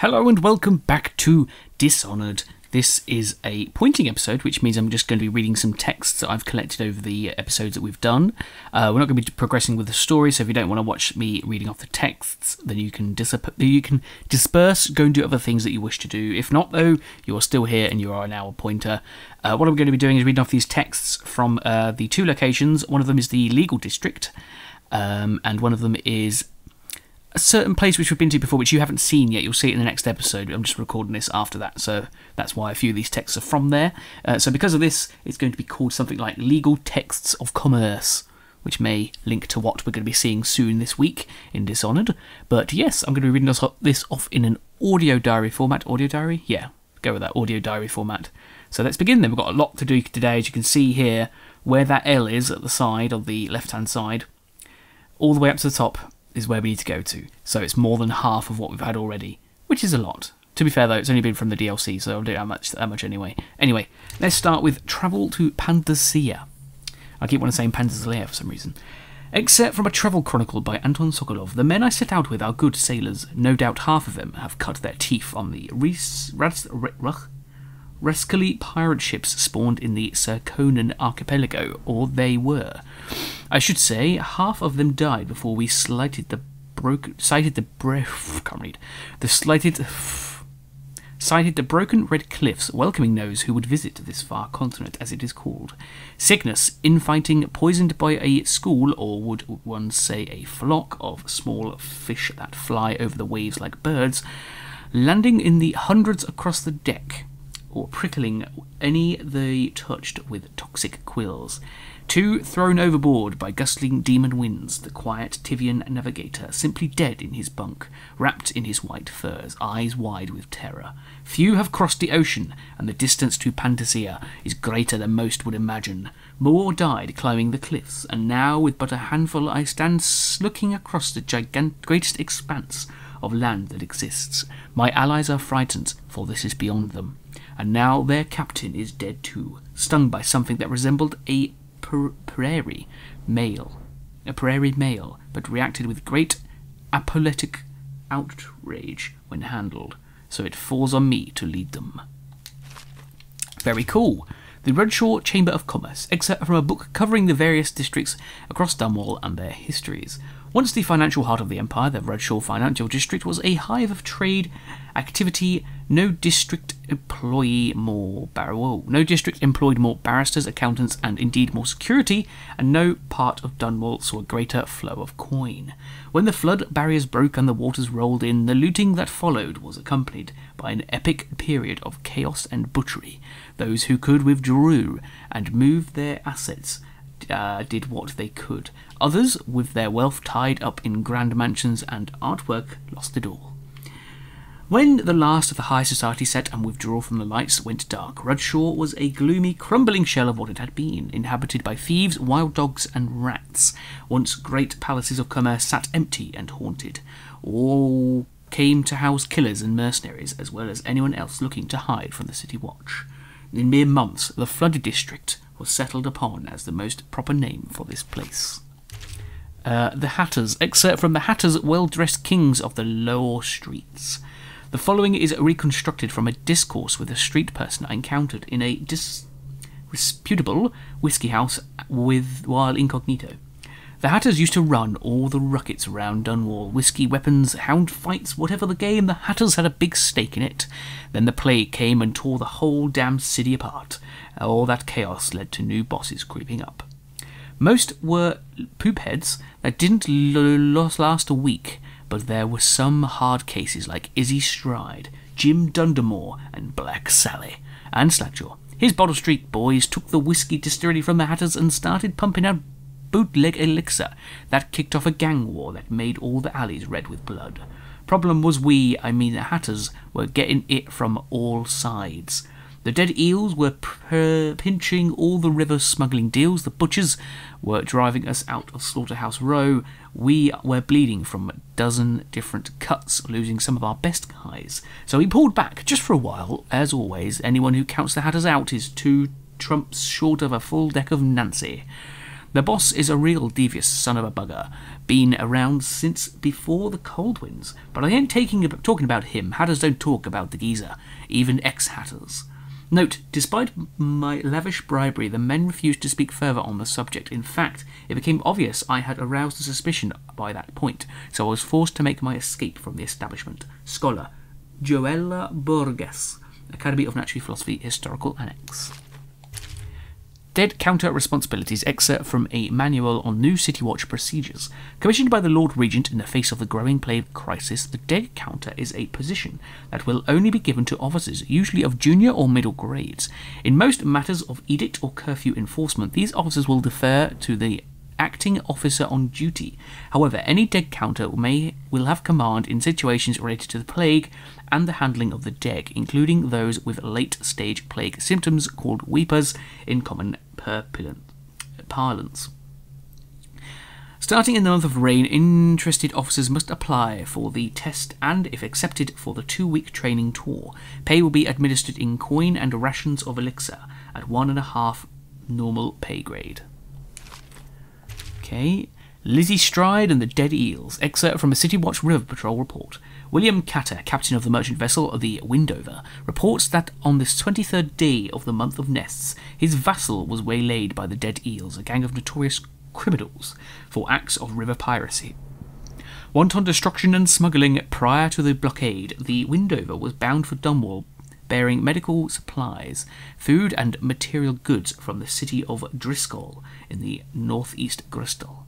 Hello and welcome back to Dishonored. This is a pointing episode, which means I'm just going to be reading some texts that I've collected over the episodes that we've done. Uh, we're not going to be progressing with the story, so if you don't want to watch me reading off the texts, then you can you can disperse, go and do other things that you wish to do. If not, though, you're still here and you are now a pointer. Uh, what I'm going to be doing is reading off these texts from uh, the two locations. One of them is the legal district, um, and one of them is a certain place which we've been to before, which you haven't seen yet. You'll see it in the next episode. I'm just recording this after that, so that's why a few of these texts are from there. Uh, so because of this, it's going to be called something like Legal Texts of Commerce, which may link to what we're going to be seeing soon this week in Dishonored. But yes, I'm going to be reading this off, in an audio diary format. Audio diary? Yeah, go with that audio diary format. So let's begin then. We've got a lot to do today, as you can see here, where that L is at the side, on the left hand side, all the way up to the top is where we need to go to. So it's more than half of what we've had already, which is a lot. To be fair though, it's only been from the DLC, so I'll do that much, that much anyway. Anyway, let's start with travel to Pandasia. I keep wanting to say Pandasia for some reason. Except from a travel chronicle by Anton Sokolov, the men I set out with are good sailors. No doubt half of them have cut their teeth on the Res- Ras- Rascally pirate ships spawned in the Serkonan archipelago, or they were. I should say, half of them died before we slighted the broken, sighted the bro- can't read, the slighted, sighted the broken red cliffs, welcoming those who would visit this far continent, as it is called. Sickness, infighting, poisoned by a school, or would one say a flock of small fish that fly over the waves like birds, landing in the hundreds across the deck or prickling any they touched with toxic quills. Two thrown overboard by gustling demon winds, the quiet Tivian navigator, simply dead in his bunk, wrapped in his white furs, eyes wide with terror. Few have crossed the ocean, and the distance to Pantasia is greater than most would imagine. More died climbing the cliffs, and now with but a handful I stand looking across the gigant- greatest expanse of land that exists. My allies are frightened, for this is beyond them and now their captain is dead too, stung by something that resembled a prairie male, a prairie male, but reacted with great apoplectic outrage when handled. So it falls on me to lead them. Very cool. The Rudshore Chamber of Commerce, excerpt from a book covering the various districts across Dunwall and their histories. Once the financial heart of the empire, the Rudshore Financial District was a hive of trade activity. No district employee more bar- whoa, no district employed more barristers, accountants, and indeed more security, and no part of Dunwall saw a greater flow of coin. When the flood barriers broke and the waters rolled in, the looting that followed was accompanied by an epic period of chaos and butchery. Those who could withdrew and moved their assets uh, did what they could. Others, with their wealth tied up in grand mansions and artwork, lost it all. When the last of the high society set and withdrawal from the lights went dark, Rudshore was a gloomy, crumbling shell of what it had been, inhabited by thieves, wild dogs, and rats. Once great palaces of commerce sat empty and haunted. All came to house killers and mercenaries, as well as anyone else looking to hide from the city watch. In mere months, the flooded district was settled upon as the most proper name for this place. Uh, the Hatters, excerpt from the Hatters' Well Dressed Kings of the Lower Streets. The following is reconstructed from a discourse with a street person I encountered in a disreputable whisky house with while incognito. The Hatters used to run all the ruckets around Dunwall. Whiskey, weapons, hound fights, whatever the game, the Hatters had a big stake in it. Then the plague came and tore the whole damn city apart. All that chaos led to new bosses creeping up. Most were poopheads that didn't last a week, but there were some hard cases like Izzy Stride, Jim Dundermore, and Black Sally, and Slackjaw. His Bottle Street boys took the whiskey distillery from the Hatters and started pumping out bootleg elixir that kicked off a gang war that made all the alleys red with blood. Problem was we, I mean the Hatters, were getting it from all sides. The dead eels were pinching all the river smuggling deals. The butchers were driving us out of Slaughterhouse Row. We were bleeding from a dozen different cuts, losing some of our best guys. So we pulled back just for a while. As always, anyone who counts the Hatters out is two trumps short of a full deck of Nancy. The boss is a real devious son of a bugger, been around since before the cold winds. But I ain't taking talking about him. Hatters don't talk about the geezer, even ex-hatters. Note, despite my lavish bribery, the men refused to speak further on the subject. In fact, it became obvious I had aroused a suspicion by that point, so I was forced to make my escape from the establishment. Scholar, Joella Borges, Academy of Natural Philosophy, Historical Annex. Dead Counter Responsibilities excerpt from a manual on new City Watch procedures. Commissioned by the Lord Regent in the face of the growing plague crisis, the Dead Counter is a position that will only be given to officers, usually of junior or middle grades. In most matters of edict or curfew enforcement, these officers will defer to the acting officer on duty. However, any dead counter may will have command in situations related to the plague and the handling of the dead, including those with late stage plague symptoms called weepers in common parlance. Starting in the month of rain, interested officers must apply for the test and, if accepted, for the two week training tour. Pay will be administered in coin and rations of elixir at one and a half normal pay grade. Okay. Lizzie Stride and the Dead Eels. Excerpt from a City Watch River Patrol report. William Catter, captain of the merchant vessel the Windover, reports that on this 23rd day of the month of Nests, his vessel was waylaid by the Dead Eels, a gang of notorious criminals, for acts of river piracy. Wanton destruction and smuggling prior to the blockade, the Windover was bound for Dunwall bearing medical supplies, food, and material goods from the city of Driscoll in the northeast Gristol.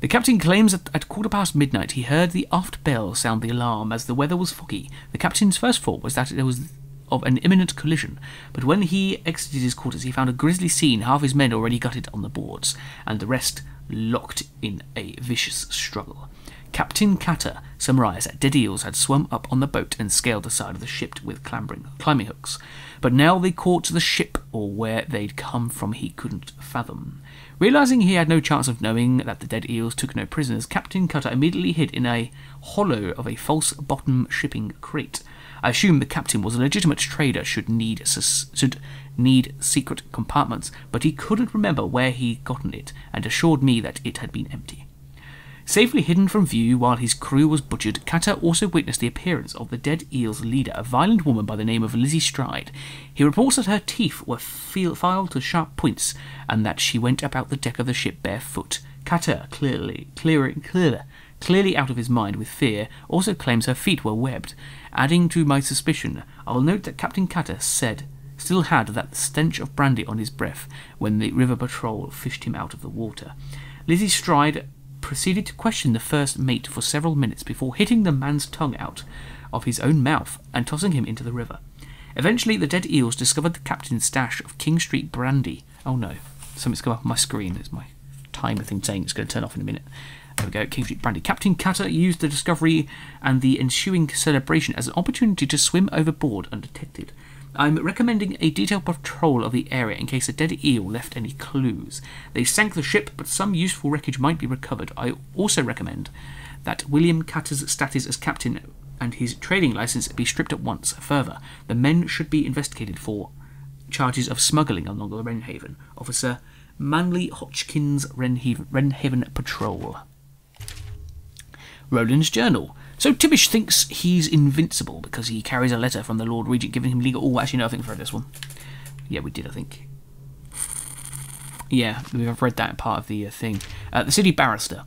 The captain claims that at quarter past midnight he heard the aft bell sound the alarm as the weather was foggy. The captain's first thought was that it was of an imminent collision, but when he exited his quarters he found a grisly scene, half his men already gutted on the boards, and the rest locked in a vicious struggle. Captain Catter summarised that dead eels had swum up on the boat and scaled the side of the ship with clambering, climbing hooks, but now they caught the ship, or where they'd come from he couldn't fathom. Realizing he had no chance of knowing that the dead eels took no prisoners, Captain Cutter immediately hid in a hollow of a false bottom shipping crate. I assume the captain was a legitimate trader, should need should need secret compartments, but he couldn't remember where he'd gotten it, and assured me that it had been empty. Safely hidden from view while his crew was butchered, Catter also witnessed the appearance of the dead eel's leader, a violent woman by the name of Lizzie Stride. He reports that her teeth were filed to sharp points, and that she went about the deck of the ship barefoot. Catter, clearly, clear, clear, clearly out of his mind with fear, also claims her feet were webbed. Adding to my suspicion, I will note that Captain Catter said still had that stench of brandy on his breath when the river patrol fished him out of the water. Lizzie Stride proceeded to question the first mate for several minutes before hitting the man's tongue out of his own mouth and tossing him into the river. Eventually, the dead eels discovered the captain's stash of King Street brandy. Oh no, something's come up on my screen. It's my timer thing saying it's going to turn off in a minute. There we go, King Street Brandy. Captain Catter used the discovery and the ensuing celebration as an opportunity to swim overboard undetected. I'm recommending a detailed patrol of the area in case a dead eel left any clues. They sank the ship, but some useful wreckage might be recovered. I also recommend that William Catter's status as captain and his trading license be stripped at once. Further, the men should be investigated for charges of smuggling along the Wrenhaven. Officer Manley Hodgkins, Renhaven, Wrenhaven Patrol. Roland's Journal. So Tibbish thinks he's invincible because he carries a letter from the Lord Regent giving him legal. Oh, actually, no, I think we've read this one. Yeah, we did, I think. Yeah, we've read that part of the uh, thing. Uh, the City Barrister.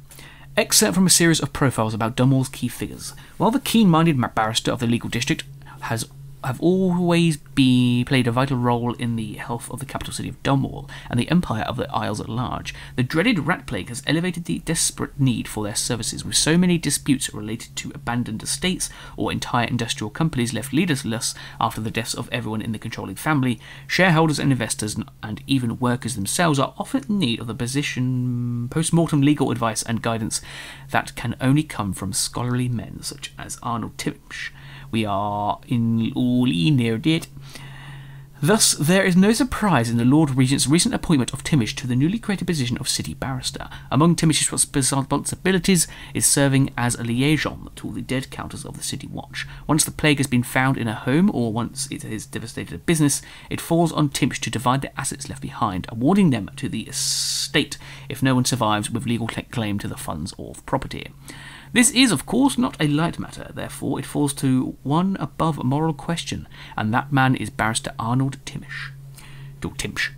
Excerpt from a series of profiles about Dunwall's key figures. While the keen minded barrister of the legal district has have always be, played a vital role in the health of the capital city of Dunwall and the empire of the Isles at large. The dreaded rat plague has elevated the desperate need for their services, with so many disputes related to abandoned estates or entire industrial companies left leaderless after the deaths of everyone in the controlling family. Shareholders and investors, and even workers themselves, are often in need of the position post-mortem legal advice and guidance that can only come from scholarly men such as Arnold Timsh we are in all near it. Thus, there is no surprise in the Lord Regent's recent appointment of Timish to the newly created position of City Barrister. Among Timish's responsibilities is serving as a liaison to all the dead counters of the City Watch. Once the plague has been found in a home, or once it has devastated a business, it falls on Timish to divide the assets left behind, awarding them to the estate if no one survives with legal claim to the funds or property. This is, of course, not a light matter, therefore it falls to one above a moral question, and that man is Barrister Arnold Timish. Or Timsh.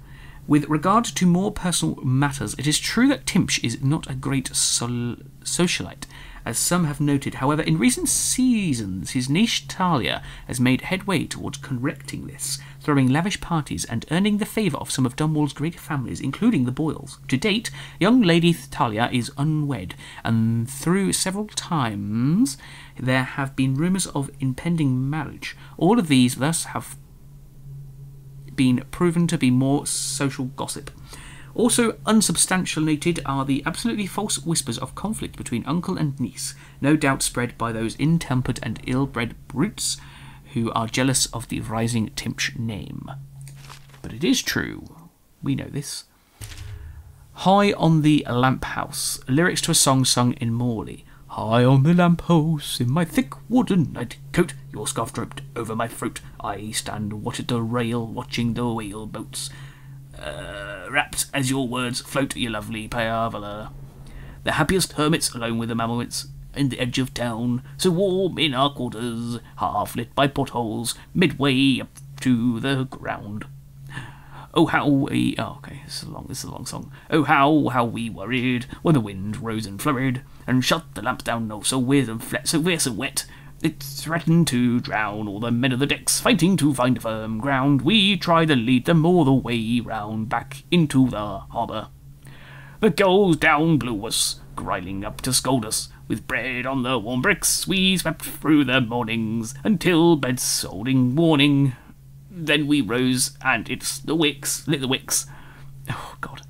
With regard to more personal matters, it is true that Timsh is not a great sol- socialite, as some have noted. However, in recent seasons, his niece Thalia has made headway towards correcting this, throwing lavish parties and earning the favour of some of Dunwall's great families, including the Boyles. To date, young Lady Thalia is unwed, and through several times there have been rumours of impending marriage. All of these thus have been proven to be more social gossip. Also unsubstantiated are the absolutely false whispers of conflict between uncle and niece, no doubt spread by those intempered and ill-bred brutes who are jealous of the rising Timsh name. But it is true. We know this. High on the Lamp House, lyrics to a song sung in Morley. High on the lamp house, in my thick wooden night coat, your scarf draped over my throat, I stand watch at the rail, watching the whale boats. Uh, wrapped as your words float, your lovely Payavala. The happiest hermits, alone with the mammals, in the edge of town, so warm in our quarters, half lit by potholes, midway up to the ground. Oh how we oh okay, this is a long this is a long song. Oh how how we worried when the wind rose and flurried and shut the lamps down oh so weird and flat so fierce and wet. It threatened to drown all the men of the decks fighting to find firm ground. We tried to lead them all the way round back into the harbour. The gulls down blew us, growling up to scold us. With bread on the warm bricks, we swept through the mornings until bed's solding warning. Then we rose, and it's the wicks, lit the wicks. Oh, God.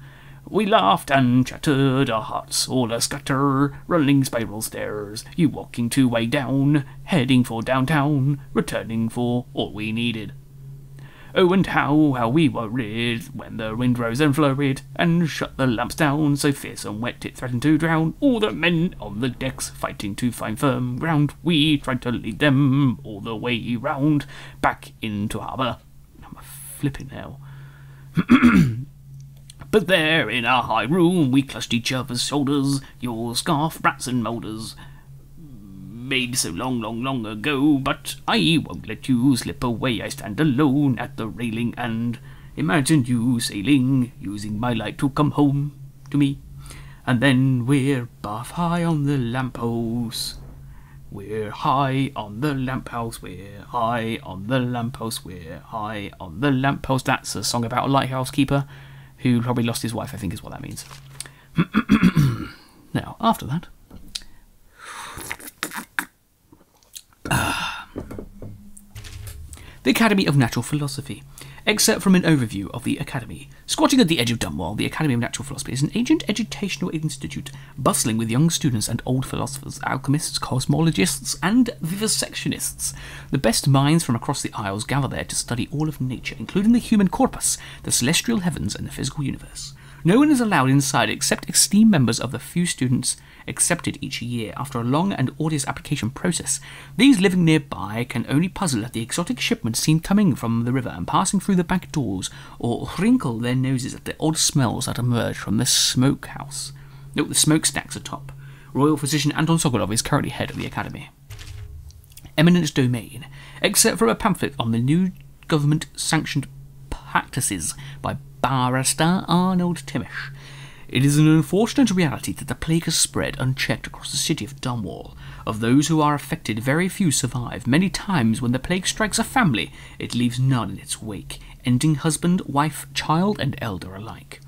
We laughed and chattered, our hearts all a scatter, running spiral stairs, you walking two way down, heading for downtown, returning for all we needed. Oh, and how, how we worried when the wind rose and flurried, and shut the lamps down, so fierce and wet it threatened to drown all the men on the decks fighting to find firm ground. We tried to lead them all the way round, back into harbour. I'm a flipping hell. But there in our high room we clutched each other's shoulders, your scarf, rats and moulders. Made so long, long, long ago, but I won't let you slip away. I stand alone at the railing and imagine you sailing, using my light to come home to me. And then we're buff high on the lamppost. We're high on the lamppost, we're high on the lamppost, we're high on the lamppost. That's a song about a lighthouse keeper who probably lost his wife, I think is what that means. now, after that. The Academy of Natural Philosophy. Excerpt from an overview of the Academy. Squatting at the edge of Dunwall, the Academy of Natural Philosophy is an ancient educational institute bustling with young students and old philosophers, alchemists, cosmologists, and vivisectionists. The best minds from across the Isles gather there to study all of nature, including the human corpus, the celestial heavens, and the physical universe. No one is allowed inside except esteemed members of the few students accepted each year after a long and arduous application process. These living nearby can only puzzle at the exotic shipments seen coming from the river and passing through the back doors, or wrinkle their noses at the odd smells that emerge from the smokehouse. Note the smokestacks atop. Royal physician Anton Sokolov is currently head of the academy. Eminent Domain. Excerpt from a pamphlet on the new government sanctioned practices by Barrister Arnold Timish. It is an unfortunate reality that the plague has spread unchecked across the city of Dunwall. Of those who are affected, very few survive. Many times, when the plague strikes a family, it leaves none in its wake, ending husband, wife, child, and elder alike.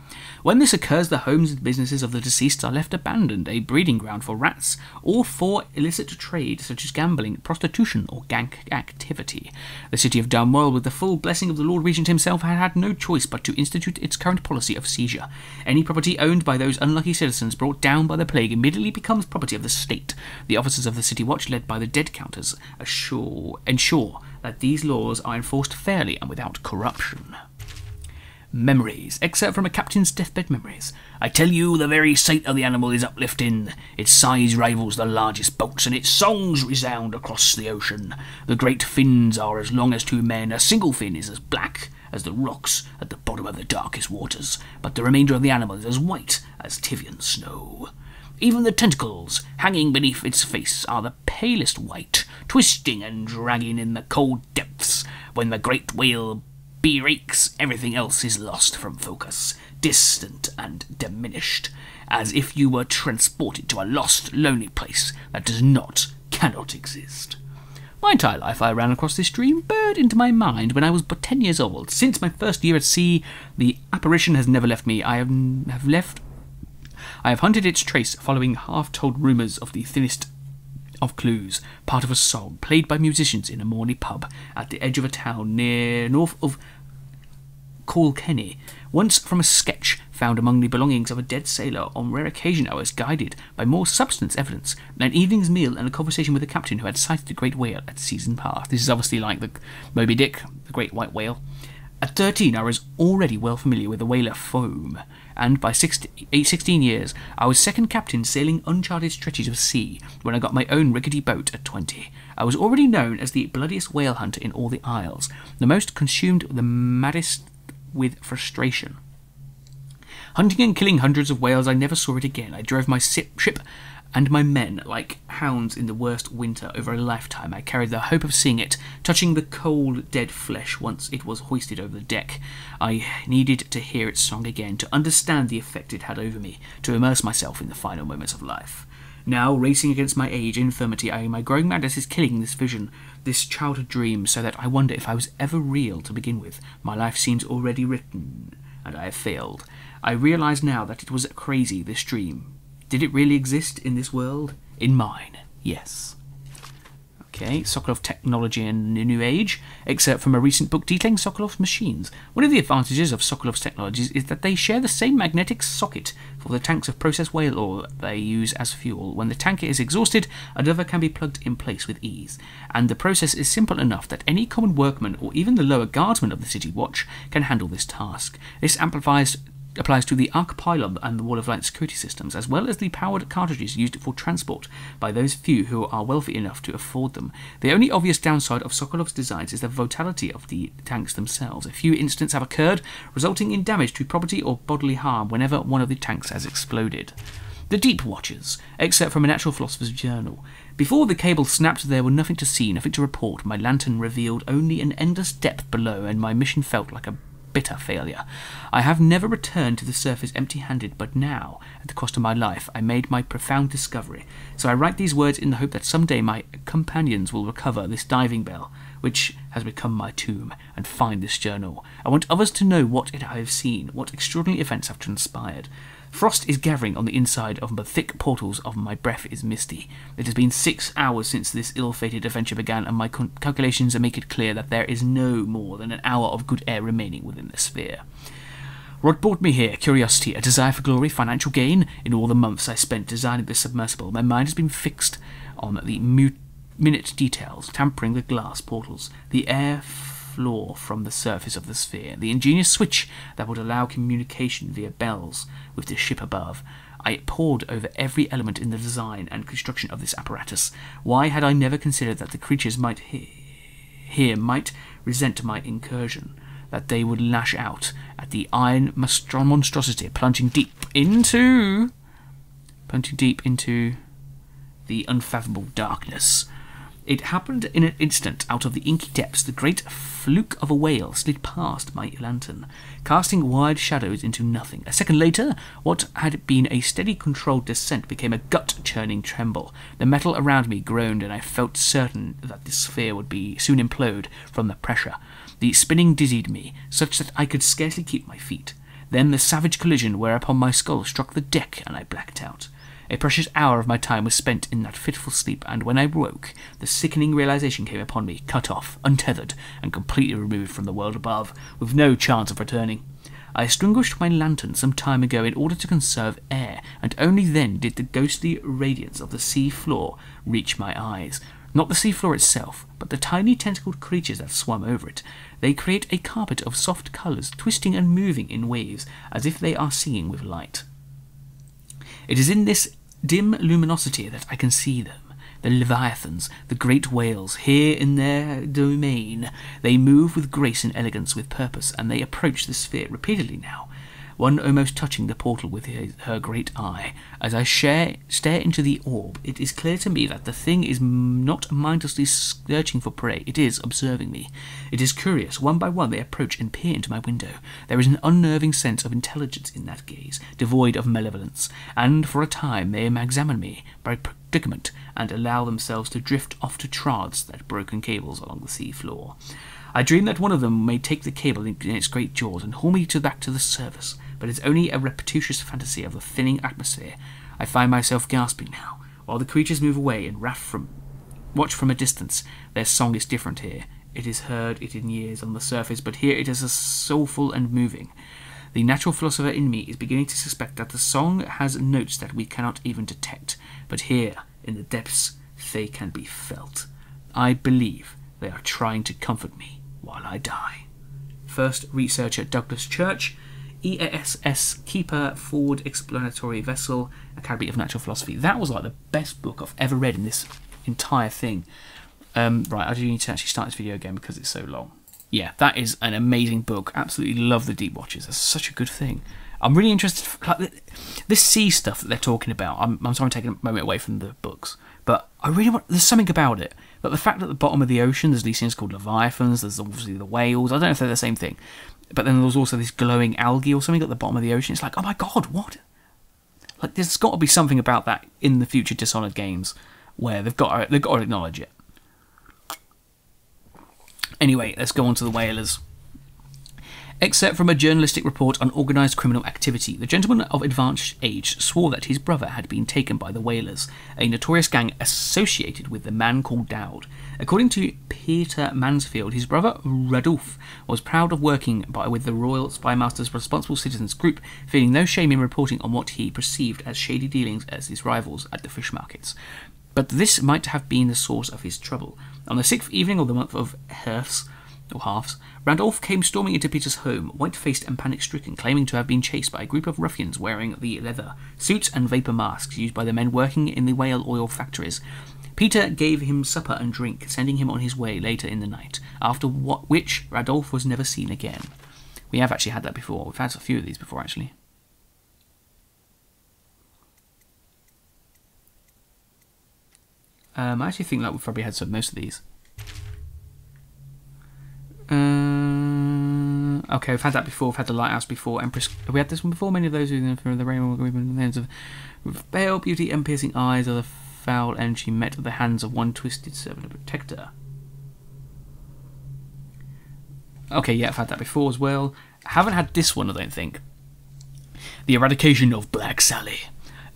When this occurs, the homes and businesses of the deceased are left abandoned, a breeding ground for rats, or for illicit trade such as gambling, prostitution, or gang activity. The city of Dunwall, with the full blessing of the Lord Regent himself, had had no choice but to institute its current policy of seizure. Any property owned by those unlucky citizens brought down by the plague immediately becomes property of the state. The officers of the city watch, led by the dead counters, assure, ensure that these laws are enforced fairly and without corruption. Memories. Excerpt from a captain's deathbed memories. I tell you, the very sight of the animal is uplifting. Its size rivals the largest boats, and its songs resound across the ocean. The great fins are as long as two men. A single fin is as black as the rocks at the bottom of the darkest waters, but the remainder of the animal is as white as Tivian snow. Even the tentacles hanging beneath its face are the palest white, twisting and dragging in the cold depths. When the great whale berakes, everything else is lost from focus, distant and diminished, as if you were transported to a lost, lonely place that does not, cannot exist. My entire life I ran across this dream, bird into my mind when I was but ten years old. Since my first year at sea, the apparition has never left me. I have, have left. I have hunted its trace, following half-told rumours of the thinnest of clues, part of a song played by musicians in a Morley pub at the edge of a town near north of Caulkenny. Once from a sketch found among the belongings of a dead sailor, on rare occasion I was guided by more substance evidence, than an evening's meal and a conversation with the captain who had sighted the great whale at Season pass. This is obviously like the Moby Dick, the great white whale. At 13, I was already well familiar with the whaler foam, and by 16 years, I was second captain sailing uncharted stretches of sea when I got my own rickety boat at 20. I was already known as the bloodiest whale hunter in all the Isles, the most consumed, the maddest with frustration. Hunting and killing hundreds of whales, I never saw it again. I drove my ship and my men like hounds in the worst winter over a lifetime. I carried the hope of seeing it, touching the cold, dead flesh once it was hoisted over the deck. I needed to hear its song again, to understand the effect it had over me, to immerse myself in the final moments of life. Now, racing against my age, infirmity, I, my growing madness is killing this vision, this childhood dream, so that I wonder if I was ever real to begin with. My life seems already written, and I have failed. I realize now that it was crazy, this dream. Did it really exist in this world? In mine, yes. Okay, Sokolov Technology and the New Age, except from a recent book detailing Sokolov's machines. One of the advantages of Sokolov's technologies is that they share the same magnetic socket for the tanks of processed whale oil they use as fuel. When the tanker is exhausted, another can be plugged in place with ease. And the process is simple enough that any common workman or even the lower guardsman of the City Watch can handle this task. This amplifies applies to the arc pylon and the wall of light security systems, as well as the powered cartridges used for transport by those few who are wealthy enough to afford them. The only obvious downside of Sokolov's designs is the volatility of the tanks themselves. A few incidents have occurred, resulting in damage to property or bodily harm whenever one of the tanks has exploded. The Deep Watchers, except from a natural philosopher's journal. Before the cable snapped, there was nothing to see, nothing to report. My lantern revealed only an endless depth below, and my mission felt like a bitter failure. I have never returned to the surface empty handed, but now, at the cost of my life, I made my profound discovery. So I write these words in the hope that some day my companions will recover this diving bell, which has become my tomb, and find this journal. I want others to know what I have seen, what extraordinary events have transpired. Frost is gathering on the inside of the thick portals of my breath is misty. It has been six hours since this ill-fated adventure began, and my calculations make it clear that there is no more than an hour of good air remaining within the sphere. What brought me here? Curiosity, a desire for glory, financial gain? In all the months I spent designing this submersible, my mind has been fixed on the minute details, tampering the glass portals, the air floor from the surface of the sphere, the ingenious switch that would allow communication via bells with the ship above. I pored over every element in the design and construction of this apparatus. Why had I never considered that the creatures might he- here might resent my incursion? That they would lash out at the iron monstrosity plunging deep into plunging deep into the unfathomable darkness. It happened in an instant. Out of the inky depths, the great fluke of a whale slid past my lantern, casting wide shadows into nothing. A second later, what had been a steady, controlled descent became a gut-churning tremble. The metal around me groaned, and I felt certain that the sphere would be soon implode from the pressure. The spinning dizzied me, such that I could scarcely keep my feet. Then the savage collision whereupon my skull struck the deck, and I blacked out. A precious hour of my time was spent in that fitful sleep, and when I woke, the sickening realization came upon me, cut off, untethered, and completely removed from the world above, with no chance of returning. I extinguished my lantern some time ago in order to conserve air, and only then did the ghostly radiance of the sea floor reach my eyes. Not the seafloor itself, but the tiny tentacled creatures that swam over it. They create a carpet of soft colours, twisting and moving in waves, as if they are singing with light. It is in this dim luminosity that I can see them. The leviathans, the great whales, here in their domain. They move with grace and elegance, with purpose, and they approach the sphere repeatedly now, one almost touching the portal with his, her great eye. As I share, stare into the orb, it is clear to me that the thing is not mindlessly searching for prey, it is observing me. It is curious. One by one they approach and peer into my window. There is an unnerving sense of intelligence in that gaze, devoid of malevolence, and for a time they examine me by predicament and allow themselves to drift off to trods that broken cables along the sea floor. I dream that one of them may take the cable in its great jaws and haul me to back to the surface, but it's only a repetitious fantasy of the thinning atmosphere. I find myself gasping now, while the creatures move away and raft from, watch from a distance. Their song is different here. It is heard it in years on the surface, but here it is as soulful and moving. The natural philosopher in me is beginning to suspect that the song has notes that we cannot even detect, but here, in the depths, they can be felt. I believe they are trying to comfort me while I die. First researcher Douglas Church, EASS Keeper Forward Explanatory Vessel, Academy of Natural Philosophy. That was like the best book I've ever read in this entire thing. Um, right, I do need to actually start this video again because it's so long. Yeah, that is an amazing book. Absolutely love the Deep Watches. That's such a good thing. I'm really interested. Like this sea stuff that they're talking about. I'm, I'm sorry, I'm taking a moment away from the books, but I really want. There's something about it. But the fact that at the bottom of the ocean there's these things called leviathans. There's obviously the whales. I don't know if they're the same thing, but then there's also this glowing algae or something at the bottom of the ocean. It's like, oh my god, what? Like, there's got to be something about that in the future Dishonored games where they've got to, they've got to acknowledge it. Anyway, let's go on to the whalers. Except from a journalistic report on organised criminal activity, the gentleman of advanced age swore that his brother had been taken by the Whalers, a notorious gang associated with the man called Daud. According to Peter Mansfield, his brother Radulf was proud of working by, with the Royal Spymaster's Responsible Citizens Group, feeling no shame in reporting on what he perceived as shady dealings as his rivals at the fish markets. But this might have been the source of his trouble. On the sixth evening of the month of Herfs, or halves, Randolph came storming into Peter's home, white faced and panic stricken, claiming to have been chased by a group of ruffians wearing the leather suits and vapour masks used by the men working in the whale oil factories. Peter gave him supper and drink, sending him on his way later in the night, after what, which Randolph was never seen again. We have actually had that before. We've had a few of these before, actually. Um, I actually think that we've probably had some most of these. Okay, we've had that before. We've had the lighthouse before. Empress. Have we had this one before? Many of those who for the rainbow agreement hands of pale beauty and piercing eyes of the foul she met at the hands of one twisted servant of protector. Okay, yeah, I've had that before as well. haven't had this one, I don't think. The Eradication of Black Sally.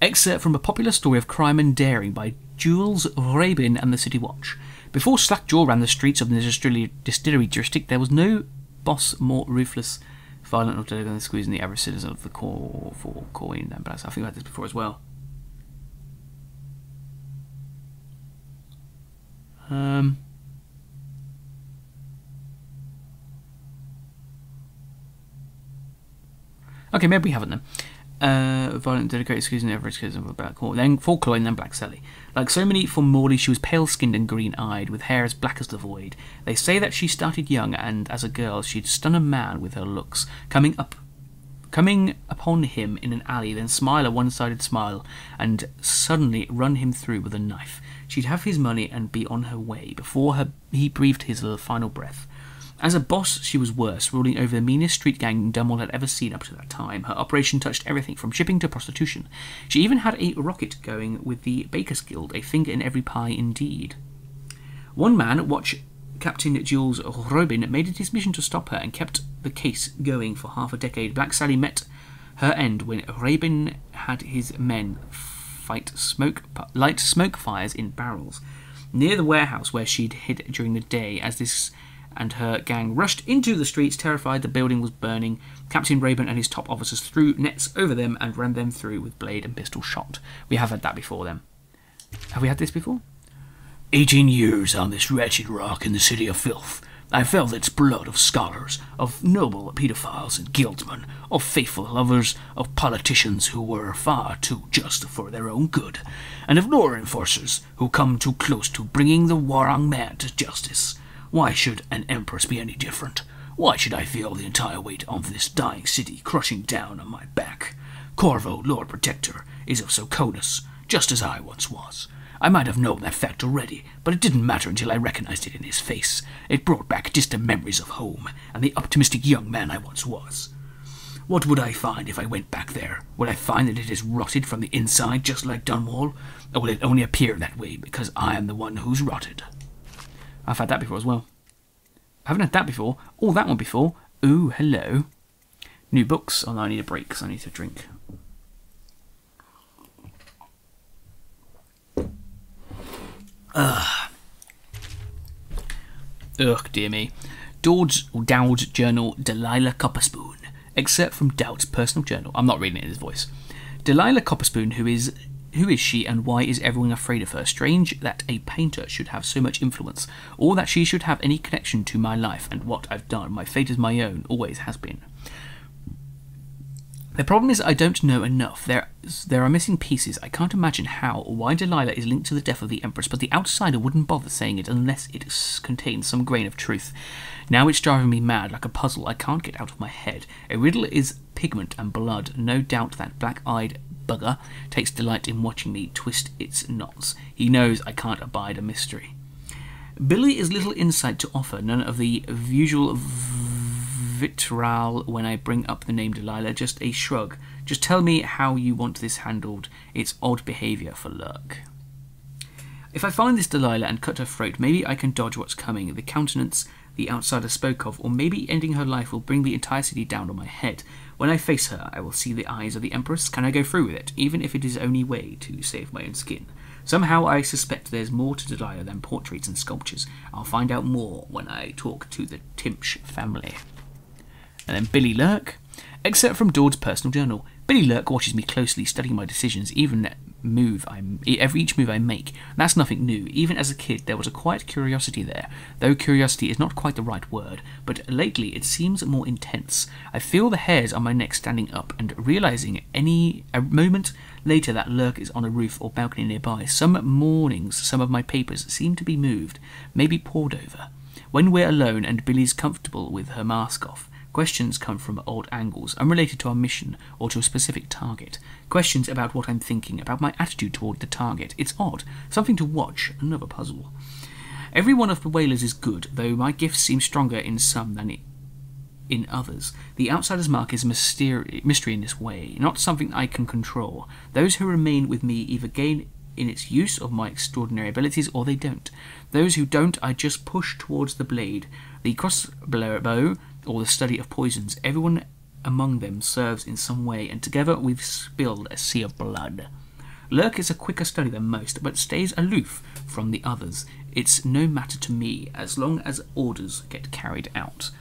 Excerpt from a popular story of crime and daring by Jules Rabin and the City Watch. Before Slackjaw ran the streets of the distillery district, there was no boss more ruthless, violent, or than squeezing the average citizen of the core for coin and I think I had this before as well. Um. Okay, maybe we haven't then uh, violent, dedicated, excuse me, average of about court. Then folklore and then Black Sally. Like so many for Morley, she was pale skinned and green eyed, with hair as black as the void. They say that she started young, and as a girl, she'd stun a man with her looks, coming up. Coming upon him in an alley, then smile a one sided smile, and suddenly run him through with a knife. She'd have his money and be on her way before her, he breathed his final breath. As a boss, she was worse, ruling over the meanest street gang Dunwall had ever seen up to that time. Her operation touched everything from shipping to prostitution. She even had a rocket going with the Bakers Guild, a finger in every pie indeed. One man, watch Captain Jules Robin, made it his mission to stop her and kept the case going for half a decade. Black Sally met her end when Rabin had his men fight smoke, light smoke fires in barrels near the warehouse where she'd hid during the day. As this and her gang rushed into the streets, terrified the building was burning. Captain Rayburn and his top officers threw nets over them and ran them through with blade and pistol shot. We have had that before then. Have we had this before? Eighteen years on this wretched rock in the city of filth. I felt its blood of scholars, of noble paedophiles and guildsmen, of faithful lovers, of politicians who were far too just for their own good, and of law enforcers who come too close to bringing the warring man to justice. Why should an empress be any different? Why should I feel the entire weight of this dying city crushing down on my back? Corvo, Lord Protector, is of Serkonos, just as I once was. I might have known that fact already, but it didn't matter until I recognized it in his face. It brought back distant memories of home and the optimistic young man I once was. What would I find if I went back there? Would I find that it is rotted from the inside just like Dunwall? Or will it only appear that way because I am the one who's rotted? I've had that before as well. I haven't had that before. Oh, that one before. Ooh, hello. New books. Oh, no, I need a break because I need to drink. Ugh. Ugh, dear me. Daud's, Daud's journal, Delilah Copperspoon. Excerpt from Daud's personal journal. I'm not reading it in his voice. Delilah Copperspoon, who is who is she and why is everyone afraid of her? Strange that a painter should have so much influence, or that she should have any connection to my life and what I've done. My fate is my own, always has been. The problem is I don't know enough. There, there are missing pieces. I can't imagine how or why Delilah is linked to the death of the Empress, but the outsider wouldn't bother saying it unless it contains some grain of truth. Now it's driving me mad like a puzzle I can't get out of my head. A riddle is pigment and blood. No doubt that black-eyed bugger takes delight in watching me twist its knots. He knows I can't abide a mystery. Billy is little insight to offer, none of the usual vitriol when I bring up the name Delilah, just a shrug. Just tell me how you want this handled. It's odd behaviour for Lurk. If I find this Delilah and cut her throat, maybe I can dodge what's coming. The countenance the outsider spoke of, or maybe ending her life will bring the entire city down on my head. When I face her, I will see the eyes of the Empress. Can I go through with it, even if it is only way to save my own skin? Somehow I suspect there's more to Delilah than portraits and sculptures. I'll find out more when I talk to the Timsh family. And then Billy Lurk. Except from Daud's personal journal. Billy Lurk watches me closely, studying my decisions, even move I every each move I make. That's nothing new. Even as a kid, there was a quiet curiosity there, though curiosity is not quite the right word. But lately, it seems more intense. I feel the hairs on my neck standing up, and realizing any a moment later that Lurk is on a roof or balcony nearby. Some mornings, some of my papers seem to be moved, maybe poured over. When we're alone and Billy's comfortable with her mask off, Questions come from odd angles, unrelated to our mission or to a specific target. Questions about what I'm thinking, about my attitude toward the target. It's odd. Something to watch. Another puzzle. Every one of the whalers is good, though my gifts seem stronger in some than in others. The outsider's mark is a mystery, mystery in this way, not something I can control. Those who remain with me either gain in its use of my extraordinary abilities or they don't. Those who don't, I just push towards the blade. The crossbow or the study of poisons. Everyone among them serves in some way, and together we've spilled a sea of blood. Lurk is a quicker study than most, but stays aloof from the others. It's no matter to me as long as orders get carried out.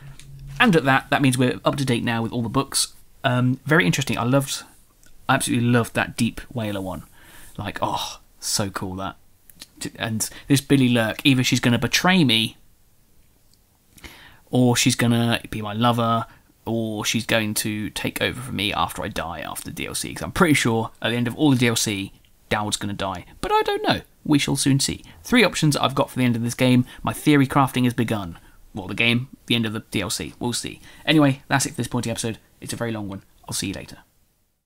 And at that, that means we're up to date now with all the books. Um, very interesting. I loved, I absolutely loved that Deep Whaler one. Like, oh, so cool that. And this Billy Lurk, either she's going to betray me or she's gonna be my lover, or she's going to take over for me after I die after the DLC. Because I'm pretty sure at the end of all the DLC, Daud's gonna die. But I don't know. We shall soon see. Three options I've got for the end of this game. My theory crafting has begun. Well, the game, the end of the DLC. We'll see. Anyway, that's it for this pointy episode. It's a very long one. I'll see you later.